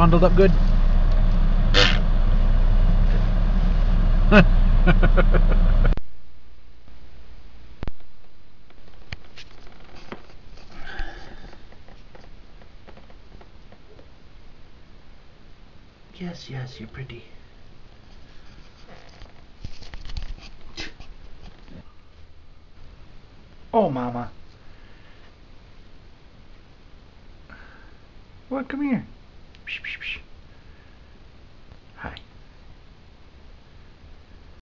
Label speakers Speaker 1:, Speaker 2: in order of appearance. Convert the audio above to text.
Speaker 1: bundled up good? yes, yes, you're pretty. Oh, mama. What? come here. Hay.